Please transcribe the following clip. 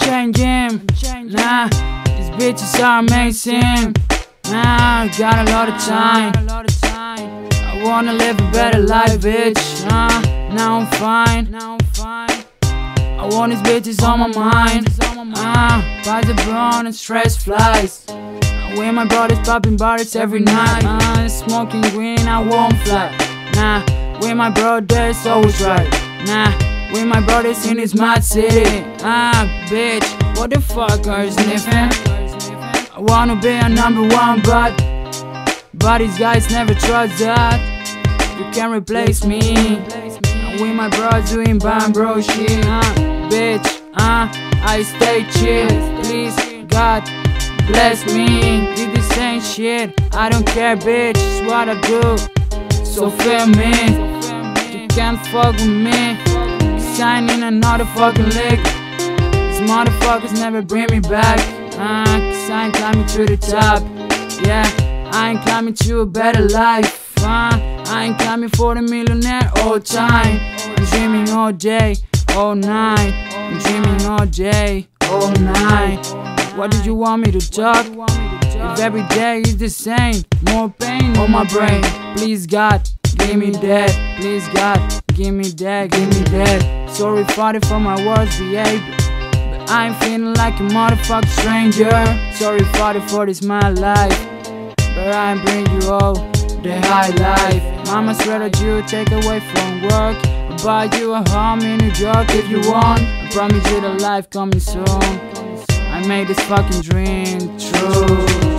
changing. Nah, these bitches are amazing. Nah, I got a lot of time. I wanna live a better life, bitch. Nah, now I'm fine. I want these bitches on my mind. Ah, by the brown and stress flies. When my brother's popping bottles every night. Ah, smoking green, I won't fly. Nah, when my brother's always right. Nah, when my brother's in this mad city. Ah, bitch, what the fuck are you sniffing? I wanna be a number one, but but these guys never trust that. You can't replace me. And when my bros doing band bro shit, Ah, bitch, ah, I stay chill. Please, God, bless me. Do the same shit. I don't care, bitch. It's what I do. So feel me. You can't fuck with me. In another fucking league. These motherfuckers never bring me back. Uh, cause I ain't climbing to the top. Yeah, I ain't climbing to a better life. Uh, I ain't climbing for the millionaire all time. I'm dreaming all day, all night. I'm dreaming all day, all night. What did you want me to talk? If every day is the same, more pain on my brain. Please God, give me that. Please God, give me that, give me that. Sorry, Father, for my words, behavior. But I'm feeling like a motherfucking stranger. Sorry, Father, for this my life. But I bring you all the high life. Mama swear that you take away from work. I'll buy you a home in New York if you want. I promise you the life coming soon. I made this fucking dream true.